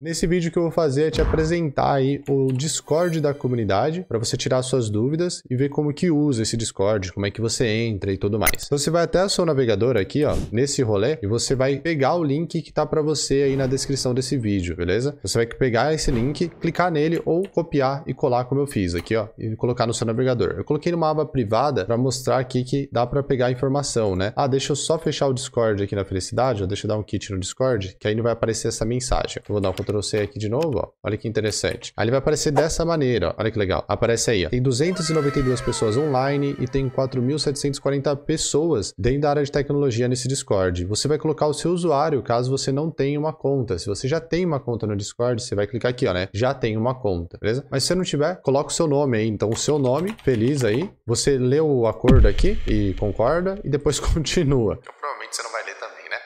Nesse vídeo que eu vou fazer é te apresentar aí o Discord da comunidade para você tirar suas dúvidas e ver como que usa esse Discord, como é que você entra e tudo mais. Então você vai até o seu navegador aqui, ó, nesse rolê, e você vai pegar o link que tá para você aí na descrição desse vídeo, beleza? Você vai pegar esse link, clicar nele ou copiar e colar como eu fiz aqui, ó, e colocar no seu navegador. Eu coloquei numa aba privada para mostrar aqui que dá para pegar informação, né? Ah, deixa eu só fechar o Discord aqui na felicidade, ó, deixa eu dar um kit no Discord, que aí não vai aparecer essa mensagem. Eu vou dar um Ctrl C aqui de novo, ó. Olha que interessante. Aí ele vai aparecer dessa maneira, ó. Olha que legal. Aparece aí, ó. Tem 292 pessoas online e tem 4.740 pessoas dentro da área de tecnologia nesse Discord. Você vai colocar o seu usuário caso você não tenha uma conta. Se você já tem uma conta no Discord, você vai clicar aqui, ó, né? Já tem uma conta, beleza? Mas se você não tiver, coloca o seu nome aí. Então, o seu nome, feliz aí. Você lê o acordo aqui e concorda e depois continua. Eu provavelmente você não vai.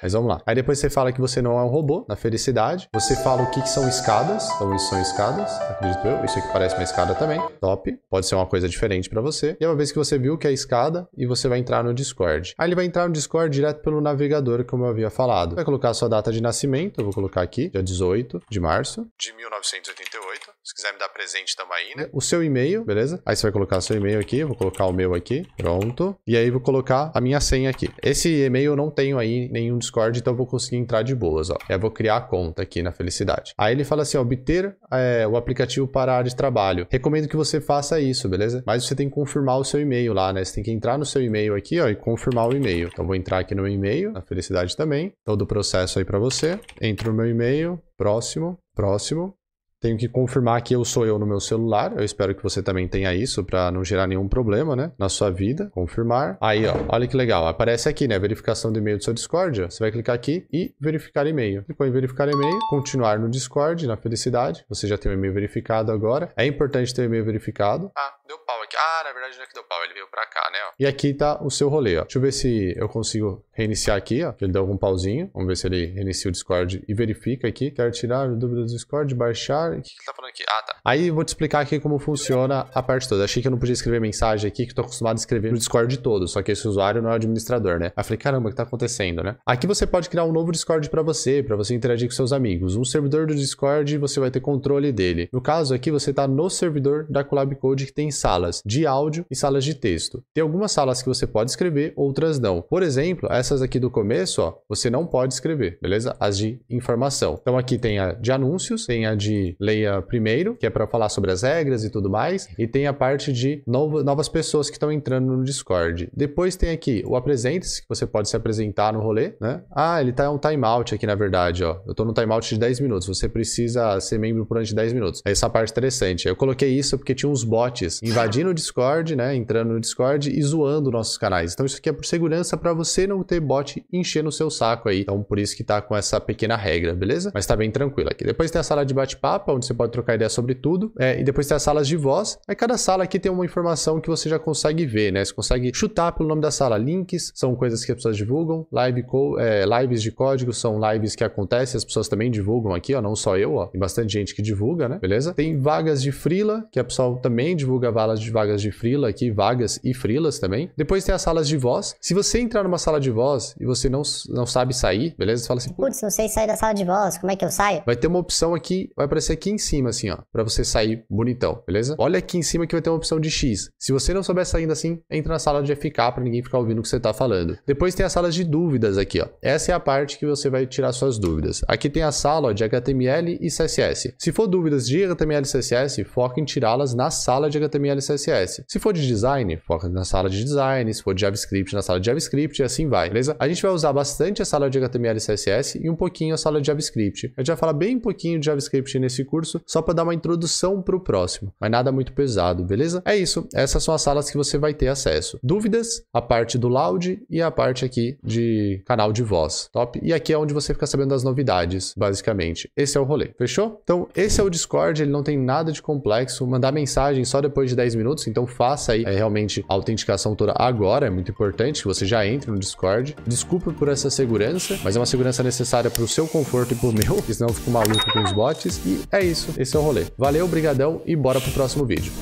Mas vamos lá. Aí depois você fala que você não é um robô, na felicidade. Você fala o que, que são escadas. Então isso são escadas, acredito eu. Isso aqui parece uma escada também. Top. Pode ser uma coisa diferente para você. E é uma vez que você viu que é escada, e você vai entrar no Discord. Aí ele vai entrar no Discord direto pelo navegador, como eu havia falado. Vai colocar a sua data de nascimento. Eu vou colocar aqui, dia 18 de março. De 1988. Se quiser me dar presente, tamo aí, né? O seu e-mail, beleza? Aí você vai colocar seu e-mail aqui. Vou colocar o meu aqui. Pronto. E aí vou colocar a minha senha aqui. Esse e-mail eu não tenho aí nenhum Discord, então eu vou conseguir entrar de boas, ó. Eu vou criar a conta aqui na Felicidade. Aí ele fala assim, ó, obter é, o aplicativo para a área de trabalho. Recomendo que você faça isso, beleza? Mas você tem que confirmar o seu e-mail lá, né? Você tem que entrar no seu e-mail aqui, ó, e confirmar o e-mail. Então vou entrar aqui no e-mail, na Felicidade também. Todo o processo aí para você. Entro no meu e-mail, próximo, próximo. Tenho que confirmar que eu sou eu no meu celular. Eu espero que você também tenha isso para não gerar nenhum problema, né? Na sua vida. Confirmar. Aí, ó. Olha que legal. Aparece aqui, né? Verificação do e-mail do seu Discord. Você vai clicar aqui e verificar e-mail. Clicou em verificar e-mail. Continuar no Discord, na felicidade. Você já tem o e-mail verificado agora. É importante ter o e-mail verificado. Ah, deu pau. Ah, na verdade não é que deu pau. Ele veio pra cá, né? Ó. E aqui tá o seu rolê, ó. Deixa eu ver se eu consigo reiniciar aqui, ó. Ele deu algum pauzinho. Vamos ver se ele reinicia o Discord e verifica aqui. Quero tirar dúvida do Discord, baixar. O que ele tá falando aqui? Ah, tá. Aí vou te explicar aqui como funciona a parte toda. Achei que eu não podia escrever mensagem aqui, que tô acostumado a escrever no Discord de todos, só que esse usuário não é o administrador, né? Aí falei, caramba, o que tá acontecendo, né? Aqui você pode criar um novo Discord para você, para você interagir com seus amigos. Um servidor do Discord, você vai ter controle dele. No caso aqui, você tá no servidor da Collab Code que tem salas de áudio e salas de texto. Tem algumas salas que você pode escrever, outras não. Por exemplo, essas aqui do começo, ó, você não pode escrever, beleza? As de informação. Então aqui tem a de anúncios, tem a de leia primeiro que é para falar sobre as regras e tudo mais, e tem a parte de novo, novas pessoas que estão entrando no Discord. Depois tem aqui o apresente-se, que você pode se apresentar no rolê, né? Ah, ele tá um timeout aqui, na verdade, ó. Eu tô no timeout de 10 minutos, você precisa ser membro durante 10 minutos. Essa parte interessante. Eu coloquei isso porque tinha uns bots invadindo o Discord, né? Entrando no Discord e zoando nossos canais. Então isso aqui é por segurança para você não ter bot enchendo o seu saco aí. Então por isso que tá com essa pequena regra, beleza? Mas tá bem tranquilo aqui. Depois tem a sala de bate-papo, onde você pode trocar ideia sobre tudo. É, e depois tem as salas de voz. Aí cada sala aqui tem uma informação que você já consegue ver, né? Você consegue chutar pelo nome da sala. Links são coisas que as pessoas divulgam. Live é, lives de código são lives que acontecem, as pessoas também divulgam aqui, ó. Não só eu, ó. Tem bastante gente que divulga, né? Beleza? Tem vagas de frila, que a pessoa também divulga vagas de de frila aqui, vagas e frilas também. Depois tem as salas de voz. Se você entrar numa sala de voz e você não, não sabe sair, beleza? Você fala assim, putz, não sei sair da sala de voz, como é que eu saio? Vai ter uma opção aqui, vai aparecer aqui em cima, assim, ó para você sair bonitão, beleza? Olha aqui em cima que vai ter uma opção de X. Se você não souber saindo assim, entra na sala de FK para ninguém ficar ouvindo o que você tá falando. Depois tem as salas de dúvidas aqui, ó. Essa é a parte que você vai tirar suas dúvidas. Aqui tem a sala ó, de HTML e CSS. Se for dúvidas de HTML e CSS, foca em tirá-las na sala de HTML e CSS. Se for de design, foca na sala de design. Se for de JavaScript, na sala de JavaScript e assim vai, beleza? A gente vai usar bastante a sala de HTML e CSS e um pouquinho a sala de JavaScript. A gente vai falar bem pouquinho de JavaScript nesse curso, só para dar uma introdução para o próximo, mas nada muito pesado, beleza? É isso, essas são as salas que você vai ter acesso. Dúvidas, a parte do loud e a parte aqui de canal de voz, top? E aqui é onde você fica sabendo das novidades, basicamente. Esse é o rolê, fechou? Então, esse é o Discord, ele não tem nada de complexo, mandar mensagem só depois de 10 minutos, então faça aí é, realmente a autenticação toda agora, é muito importante que você já entre no Discord. Desculpa por essa segurança, mas é uma segurança necessária para o seu conforto e para o meu, senão eu fico maluco com os bots. E é isso, esse é o rolê. Valeu, brigadão e bora pro próximo vídeo.